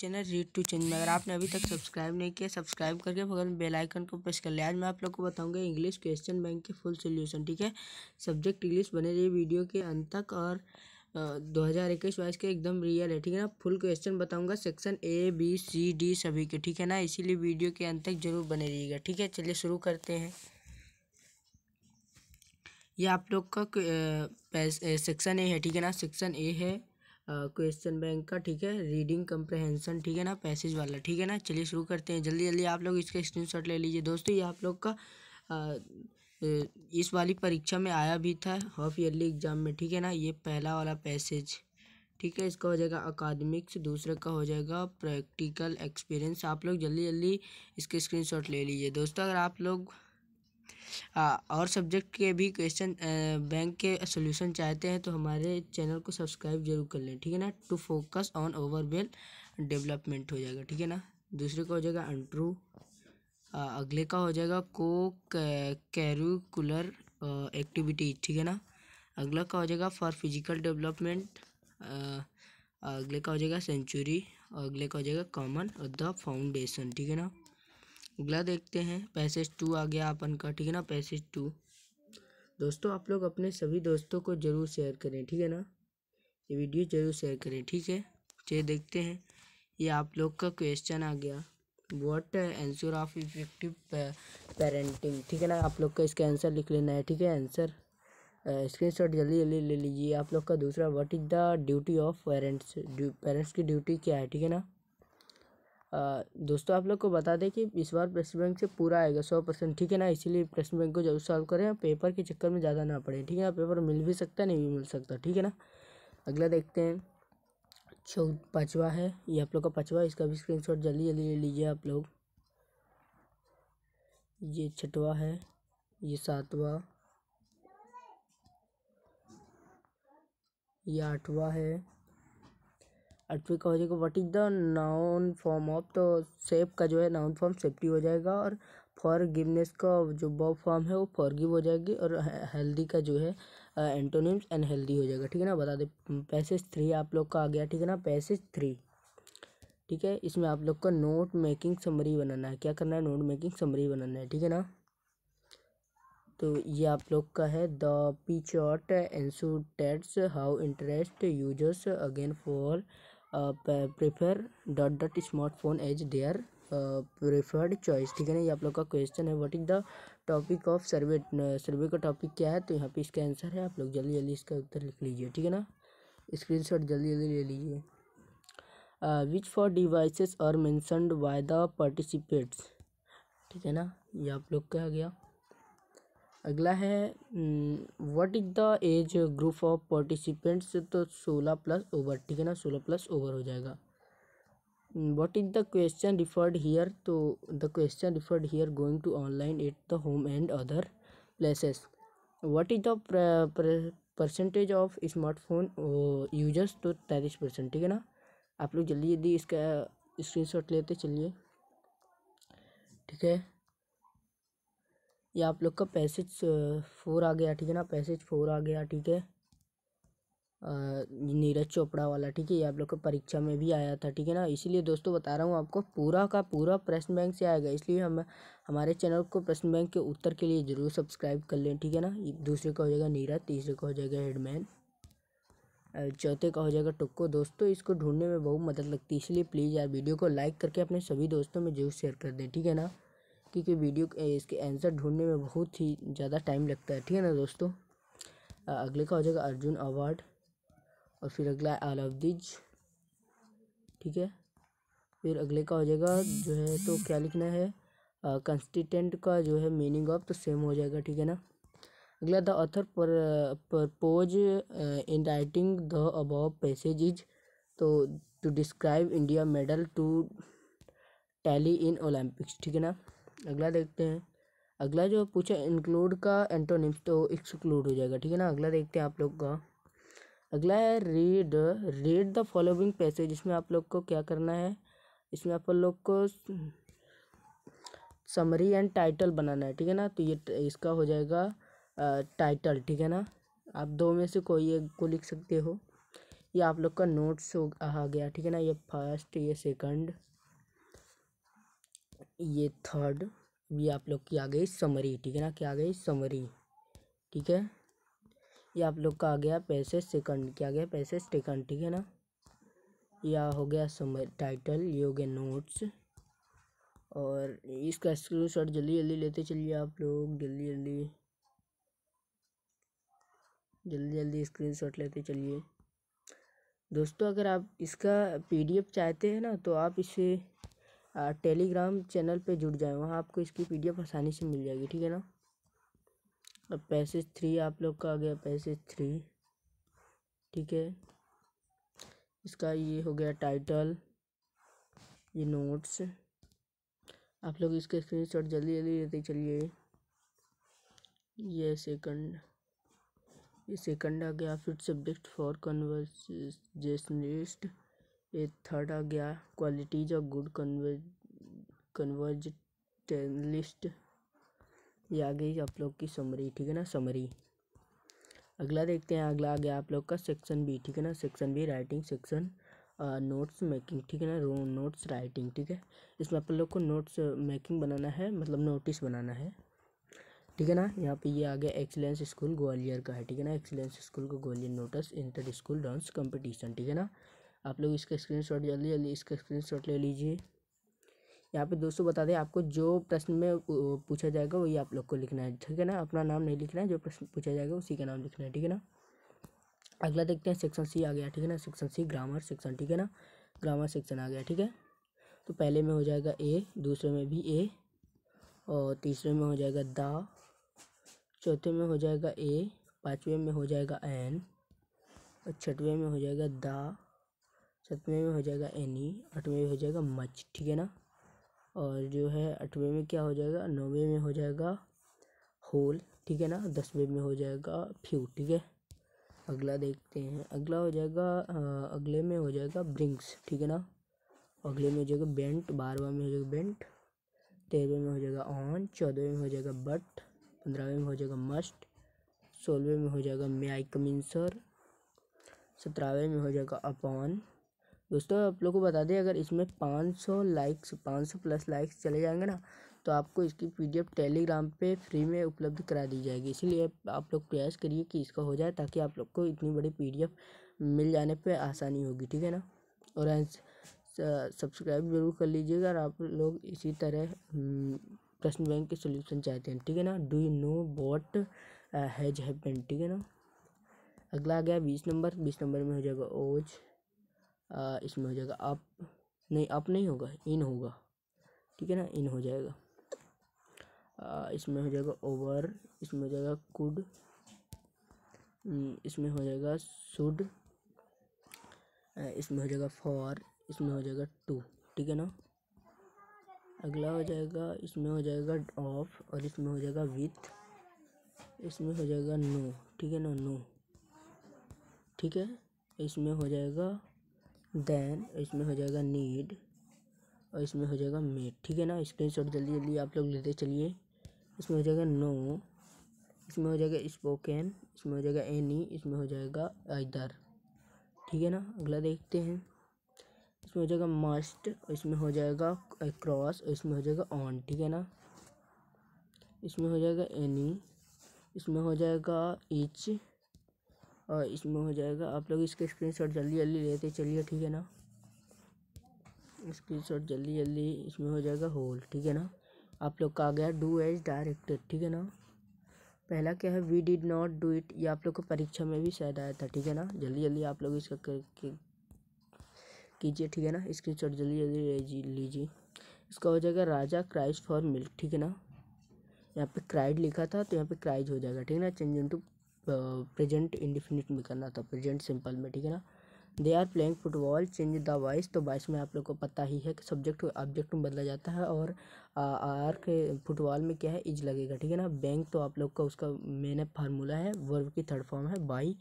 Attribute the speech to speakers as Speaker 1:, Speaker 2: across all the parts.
Speaker 1: Channel read to change में। अगर आपने अभी तक सब्सक्राइब नहीं किया, सब्सक्राइब करके बगल में बेल आइकन को प्रेस कर लिया आज मैं आप लोग को बताऊँगा इंग्लिश क्वेश्चन बैंक के फुल सोल्यूशन, ठीक है? सब्जेक्ट इंग्लिश बने रहिए वीडियो के अंत तक और दो हज़ार इक्कीस बाईस के एकदम रियल है, ठीक है ना? फुल क्वेश्चन बताऊँगा section A, B, C, D सभी के, ठीक है ना? इसीलिए वीडियो के अंत तक ज़रूर बने रहिएगा, ठीक है? चलिए शुरू करते हैं। ये आप लोग का सेक्शन ए है, ठीक है ना? सेक्शन ए है क्वेश्चन बैंक का, ठीक है? रीडिंग कंप्रहेंशन ठीक है ना? पैसेज वाला, ठीक है ना? चलिए शुरू करते हैं। जल्दी जल्दी आप लोग इसका स्क्रीनशॉट ले लीजिए। दोस्तों, ये आप लोग का इस वाली परीक्षा में आया भी था हाफ़ ईयरली एग्ज़ाम में, ठीक है ना? ये पहला वाला पैसेज ठीक है? इसका हो जाएगा अकादमिक्स दूसरे का हो जाएगा प्रैक्टिकल एक्सपीरियंस आप लोग जल्दी जल्दी इसके स्क्रीनशॉट ले लीजिए। दोस्तों, अगर आप लोग और सब्जेक्ट के भी क्वेश्चन बैंक के सोल्यूशन चाहते हैं तो हमारे चैनल को सब्सक्राइब ज़रूर कर लें, ठीक है ना? To focus on overall development हो जाएगा, ठीक है ना? दूसरे का हो जाएगा अंट्रू अगले का हो जाएगा को कैरिकुलर एक्टिविटीज़ ठीक है ना? अगला का हो जाएगा फॉर फ़िज़िकल डेवलपमेंट अगले का हो जाएगा सेंचुरी अगले का हो जाएगा कॉमन द फाउंडेशन ठीक है ना? अगला देखते हैं। पैसेज टू आ गया अपन का, ठीक है ना? Passage two. दोस्तों, आप लोग अपने सभी दोस्तों को ज़रूर शेयर करें, ठीक है ना? ये वीडियो ज़रूर शेयर करें, ठीक है? चलिए देखते हैं। ये आप लोग का क्वेश्चन आ गया। What answer of effective parenting ठीक है ना? आप लोग का इसका आंसर लिख लेना है, ठीक है? आंसर स्क्रीन शॉट जल्दी जल्दी ले लीजिए। आप लोग का दूसरा what is the duty of parents parents की ड्यूटी क्या है, ठीक है ना? दोस्तों, आप लोग को बता दें कि इस बार प्रश्न बैंक से पूरा आएगा सौ परसेंट, ठीक है ना? इसीलिए प्रश्न बैंक को ज़रूर सॉल्व करें पेपर के चक्कर में ज़्यादा ना पड़े, ठीक है ना? पेपर मिल भी सकता है, नहीं भी मिल सकता, ठीक है ना? अगला देखते हैं। चौ, पाँचवा है, ये आप लोग का पाँचवा, इसका भी स्क्रीन जल्दी जल्दी ले लीजिए आप लोग। ये छठवा है, ये सातवा, ये आठवा है का हो जाएगा। What is the noun form of तो सेफ़ का जो है नाउन फॉर्म सेफ्टी हो जाएगा और फॉर गिवनेस का जो बॉब फॉर्म है, वो फॉरगिव हो जाएगी और हेल्दी का जो है एंटोनिम्स एंड हेल्दी हो जाएगा। ठीक है ना? बता दें। पैसेज थ्री आप लोग का आ गया। ठीक है ना? पैसेज थ्री ठीक है? इसमें आप लोग का नोट मेकिंग समरी बनाना है। क्या करना है? नोट मेकिंग समरी बनाना है। ठीक है ना? तो ये आप लोग का है the pie chart illustrates how internet users again for prefer dot dot smartphone as their preferred choice ठीक है ना? ये आप लोग का क्वेश्चन है what is the topic of survey survey का टॉपिक क्या है? तो यहाँ पे इसका आंसर है, आप लोग जल्दी जल्दी इसका उत्तर लिख लीजिए, ठीक है ना? स्क्रीन शॉट जल्दी जल्दी ले लीजिए। Which four devices are mentioned by the participates ठीक है ना? ये आप लोग का आ गया। अगला है what is the age group of participants तो सोलह प्लस ओवर ठीक है ना? सोलह प्लस ओवर हो जाएगा। What is the question referred here तो the question referred here going to online at the home and other places what is the percentage of smartphone users तो तैंतीस परसेंट ठीक है ना? आप लोग जल्दी जल्दी इसका स्क्रीनशॉट लेते चलिए। ठीक है? ये आप लोग का पैसेज फोर आ गया, ठीक है ना? पैसेज फोर आ गया, ठीक है? नीरज चोपड़ा वाला, ठीक है? ये आप लोग का परीक्षा में भी आया था, ठीक है ना? इसीलिए दोस्तों बता रहा हूँ आपको, पूरा का पूरा प्रश्न बैंक से आएगा, इसलिए हम, हमारे चैनल को प्रश्न बैंक के उत्तर के लिए ज़रूर सब्सक्राइब कर लें, ठीक है ना? दूसरे का हो जाएगा नीरज, तीसरे का हो जाएगा हेडमैन चौथे का हो जाएगा टुक्को। दोस्तों, इसको ढूँढने में बहुत मदद लगती है, इसलिए प्लीज़ यार वीडियो को लाइक करके अपने सभी दोस्तों में ज़रूर शेयर कर दें, ठीक है ना? क्योंकि वीडियो इसके आंसर ढूँढने में बहुत ही ज़्यादा टाइम लगता है, ठीक है ना दोस्तों? अगले का हो जाएगा अर्जुन अवार्ड और फिर अगला आलवदीज ठीक है? फिर अगले का हो जाएगा जो है तो क्या लिखना है? कंस्टिटेंट का जो है मीनिंग ऑफ़ तो सेम हो जाएगा, ठीक है ना? अगला the author per purpose in writing the above passage तो to describe India medal to tally in Olympics ठीक है ना? अगला देखते हैं। अगला जो पूछा इंक्लूड का एंटोनिम्स तो एक्सक्लूड हो जाएगा, ठीक है ना? अगला देखते हैं आप लोग का। अगला है read read the following passage इसमें आप लोग को क्या करना है? इसमें आप लोग को समरी एंड टाइटल बनाना है, ठीक है ना? तो ये इसका हो जाएगा टाइटल ठीक है ना? आप दो में से कोई एक को लिख सकते हो। ये आप लोग का नोट्स हो, आ गया, ठीक है ना? ये फ़र्स्ट ये सेकंड ये थर्ड ये आप लोग की आ गई समरी ठीक है ना? क्या आ गई समरी ठीक है? ये आप लोग का आ गया पैसे सेकंड क्या आ गया पैसे सेकंड ठीक है ना? या हो गया समर टाइटल ये हो गया नोट्स और इसका स्क्रीनशॉट जल्दी जल्दी लेते चलिए आप लोग, जल्दी जल्दी जल्दी जल्दी स्क्रीनशॉट लेते चलिए। दोस्तों, अगर आप इसका पीडीएफ चाहते हैं ना तो आप इसे टेलीग्राम चैनल पे जुड़ जाएँ। वहाँ आपको इसकी पीडीएफ आसानी से मिल जाएगी, ठीक है ना? अब पैसेज थ्री आप लोग का आ गया पैसेज थ्री ठीक है? इसका ये हो गया टाइटल ये नोट्स आप लोग इसके स्क्रीनशॉट जल्दी जल्दी लेते चलिए। ये सेकंड ये सेकंड आ गया। फिर सब्जेक्ट फॉर कन्वर्जेशनलिस्ट ये थर्ड आ गया qualities of good converse conversationalist ये आ गई आप लोग की समरी ठीक है ना? समरी अगला देखते हैं, अगला आ गया आप लोग का सेक्शन बी ठीक है ना? Section B writing section notes making ठीक है ना? रो नोट्स राइटिंग ठीक है? इसमें आप लोग को नोट्स मेकिंग बनाना है मतलब नोटिस बनाना है। ठीक है ना? यहाँ पे ये आ गया एक्सीलेंस स्कूल ग्वालियर का है, ठीक है ना? एक्सीलेंस स्कूल का Gwalior notice inter school dance competition ठीक है ना? आप लोग इसका स्क्रीनशॉट जल्दी जल्दी इसका स्क्रीनशॉट ले लीजिए। यहाँ पे दोस्तों बता दें, आपको जो प्रश्न में पूछा जाएगा, वही आप लोग को लिखना है। ठीक है ना? अपना नाम नहीं लिखना है, जो प्रश्न पूछा जाएगा, उसी का नाम लिखना है। ठीक है ना? अगला देखते हैं सेक्शन सी आ गया। ठीक है ना? सेक्शन सी ग्रामर सेक्शन ठीक है ना? ग्रामर सेक्शन आ गया। ठीक है? तो पहले में हो जाएगा ए दूसरे में भी ए और तीसरे में हो जाएगा दा, चौथे में हो जाएगा ए पाँचवें में हो जाएगा एन और छठवें में हो जाएगा दा। सातवें में हो जाएगा एनी आठवें में हो जाएगा मच ठीक है ना और जो है आठवें में क्या हो जाएगा नौवें में हो जाएगा होल ठीक है ना दसवें में हो जाएगा फ्यू ठीक है अगला देखते हैं अगला हो जाएगा अगले में हो जाएगा ब्रिंक्स ठीक है ना अगले में हो जाएगा बेंट बारहवा में हो जाएगा बेंट तेरहवें में हो जाएगा ऑन चौदहवें में हो जाएगा बट पंद्रहवें में हो जाएगा मस्ट सोलहवें में हो जाएगा मे आई कमीन सर सत्रहवें में हो जाएगा अपॉन दोस्तों, आप लोग को बता दें, अगर इसमें 500 लाइक्स 500 प्लस लाइक्स चले जाएँगे ना तो आपको इसकी पीडीएफ टेलीग्राम पे फ्री में उपलब्ध करा दी जाएगी। इसीलिए आप लोग प्रयास करिए कि इसका हो जाए, ताकि आप लोग को इतनी बड़ी पीडीएफ मिल जाने पे आसानी होगी, ठीक है ना? और सब्सक्राइब ज़रूर कर लीजिएगा और आप लोग इसी तरह प्रश्न बैंक के सोल्यूशन चाहते हैं, ठीक है ना? Do you know what has happened ठीक है ना? अगला आ गया, बीस नंबर बीस नंबर में हो जाएगा, ओज। इसमें हो जाएगा अप नहीं अप नहीं होगा इन होगा ठीक है ना इन हो जाएगा इसमें हो जाएगा ओवर इसमें हो जाएगा कुड इसमें हो जाएगा शुड इसमें हो जाएगा फॉर इसमें हो जाएगा टू ठीक है ना अगला हो जाएगा इसमें हो जाएगा ऑफ़ और इसमें हो जाएगा विथ इसमें हो जाएगा नो ठीक है ना नो ठीक है इसमें हो जाएगा देन इसमें हो जाएगा नीड और इसमें हो जाएगा मेट ठीक है ना स्क्रीन शॉट जल्दी जल्दी आप लोग लेते चलिए इसमें हो जाएगा नो इसमें हो जाएगा स्पोकन इसमें हो जाएगा एनी इसमें हो जाएगा इधर ठीक है ना अगला देखते हैं इसमें हो जाएगा मस्ट इसमें हो जाएगा क्रॉस और इसमें हो जाएगा ऑन ठीक है ना इसमें हो जाएगा एनी इसमें हो जाएगा इच और इसमें हो जाएगा। आप लोग इसके स्क्रीनशॉट जल्दी जल्दी लेते चलिए, ठीक है ना? स्क्रीनशॉट जल्दी जल्दी इसमें हो जाएगा होल ठीक है ना? आप लोग का आ गया डू एज डायरेक्टेड ठीक है ना? पहला क्या है? We did not do it ये आप लोग को परीक्षा में भी शायद आया था, ठीक है ना? जल्दी जल्दी आप लोग इसका कीजिए, ठीक है ना? स्क्रीन शॉट जल्दी जल्दी लीजिए। इसका हो जाएगा राजा क्राइस्ट फॉर मिल्क ठीक है ना? यहाँ पे क्राइड लिखा था तो यहाँ पे क्राइज हो जाएगा, ठीक है ना? चेंज इंटू प्रेजेंट इंडिफिनिट में करना था, प्रेजेंट सिंपल में, ठीक है ना? They are playing football change the voice तो वॉइस में आप लोग को पता ही है कि सब्जेक्ट ऑब्जेक्ट में बदला जाता है और आर के फुटबॉल में क्या है इज़ लगेगा, ठीक है ना? बैंक तो आप लोग का उसका मेन फार्मूला है वर्ब की थर्ड फॉर्म है बाई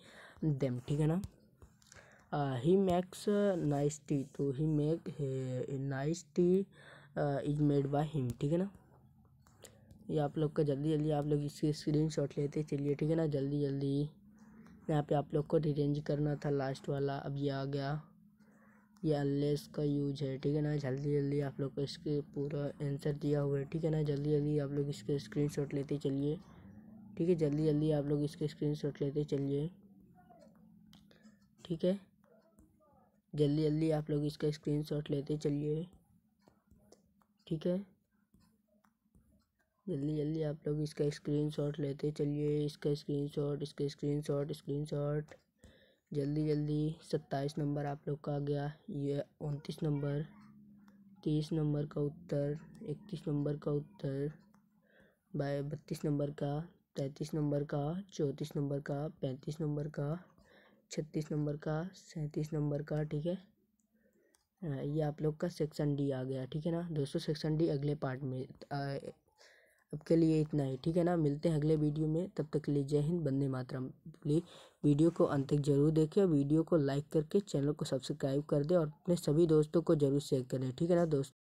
Speaker 1: देम ठीक है ना? ही मेक्स नाइस टी तो he make nice tea is made by him ठीक है ना? ये आप लोग का जल्दी जल्दी आप लोग इसकी स्क्रीन शॉट लेते चलिए, ठीक है ना? जल्दी जल्दी। यहाँ पे आप लोग को रिरेंज करना था लास्ट वाला, अब ये आ गया। ये अनलेस का यूज़ है, ठीक है ना? जल्दी जल्दी आप लोग को इसके पूरा आंसर दिया हुआ है, ठीक है ना? जल्दी जल्दी आप लोग इसके स्क्रीनशॉट लेते चलिए, ठीक है? जल्दी जल्दी आप लोग इसके स्क्रीनशॉट लेते चलिए, ठीक है? जल्दी जल्दी आप लोग इसका स्क्रीनशॉट लेते चलिए, ठीक है? जल्दी जल्दी आप लोग इसका स्क्रीनशॉट लेते चलिए इसका स्क्रीनशॉट इसका स्क्रीनशॉट स्क्रीनशॉट जल्दी जल्दी सत्ताईस नंबर आप लोग का आ गया ये उनतीस नंबर तीस नंबर का उत्तर इकतीस नंबर का उत्तर बाय बत्तीस नंबर का तैंतीस नंबर का चौंतीस नंबर का पैंतीस नंबर का छत्तीस नंबर का सैंतीस नंबर का ठीक है? हाँ, ये आप लोग का सेक्शन डी आ गया ठीक है ना? दोस्तों सेक्शन डी अगले पार्ट में अब के लिए इतना ही, ठीक है ना? मिलते हैं अगले वीडियो में, तब तक के लिए जय हिंद, बंदे मातरम। प्लीज़ वीडियो को अंत तक ज़रूर देखें वीडियो को लाइक करके चैनल को सब्सक्राइब कर दें और अपने सभी दोस्तों को ज़रूर शेयर करें, ठीक है ना दोस्तों?